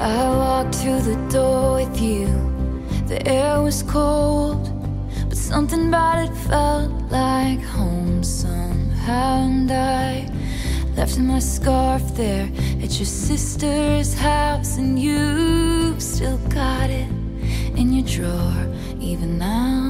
I walked to the door with you. The air was cold, but something about it felt like home somehow. And I left my scarf there at your sister's house, and you still got it in your drawer even now.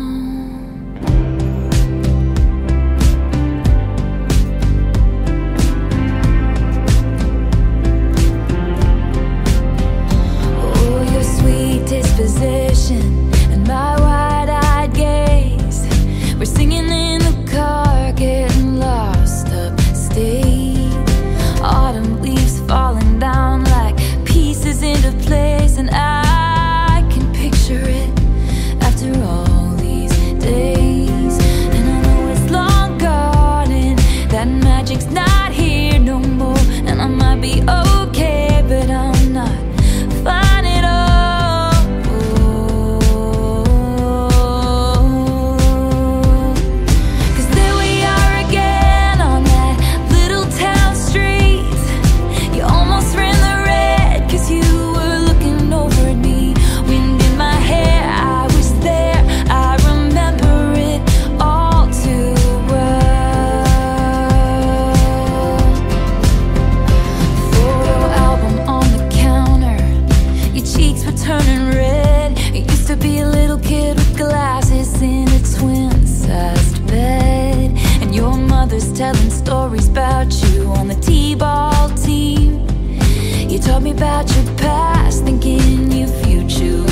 It's not. turning red. I used to be a little kid with glasses in a twin-sized bed. And your mother's telling stories about you on the t-ball team. You told me about your past, thinking if you choose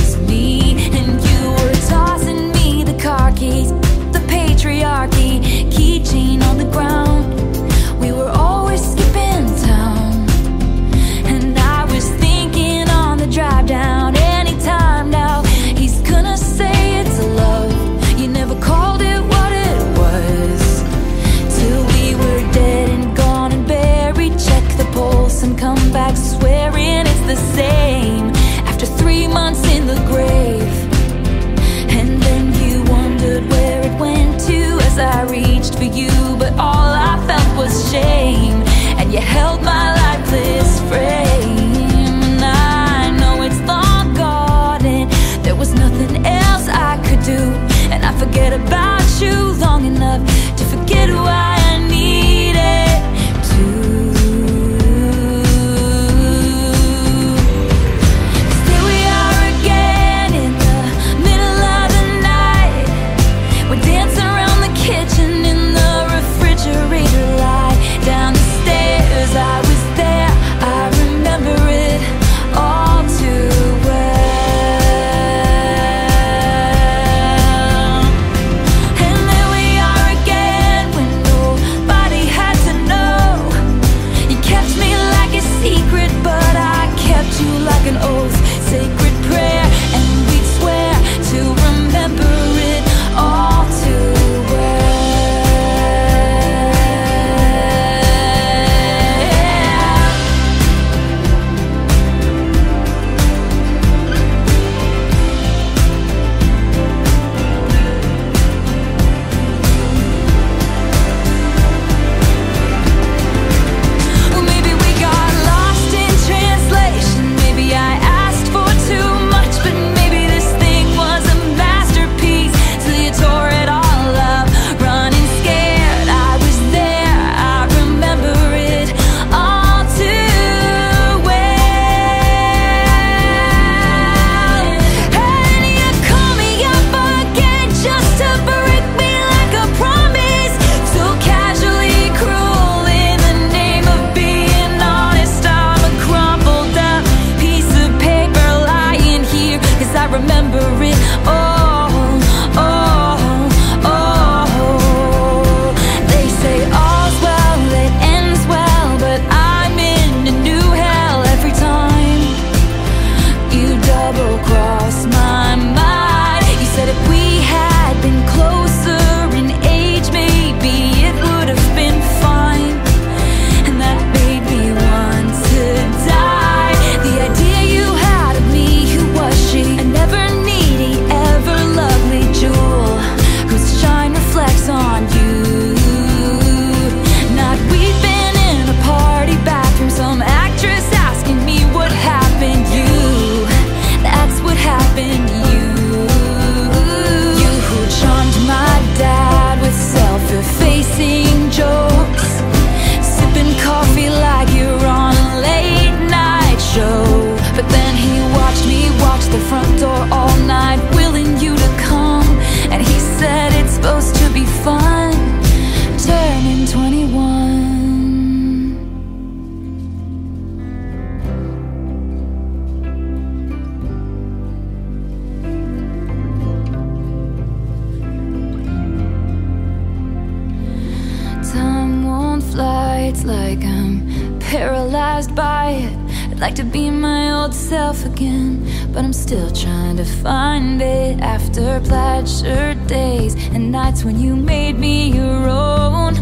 It's like I'm paralyzed by it. I'd like to be my old self again But I'm still trying to find it. After plaid shirt days And nights when you made me your own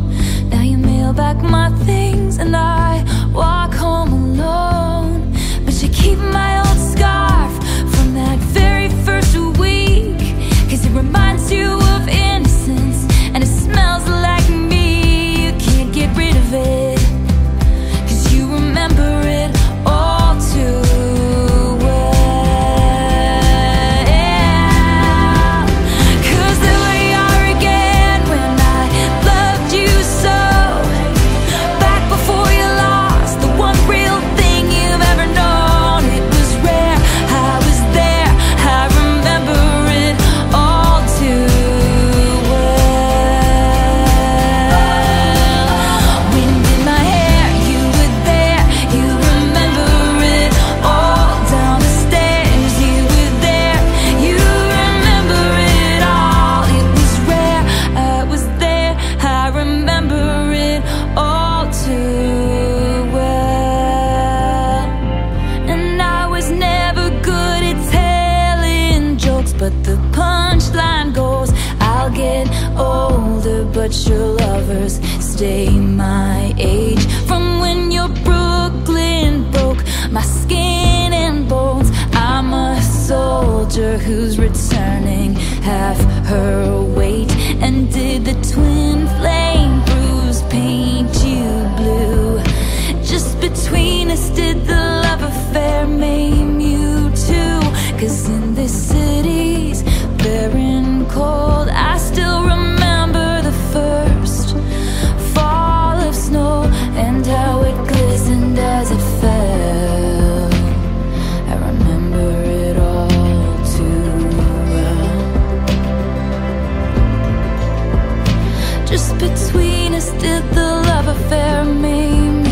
Now you mail back my things And I walk home alone. My age. From when your Brooklyn broke my skin and bones. I'm a soldier who's returning. Half her weight And did the twin between us did the love affair mean?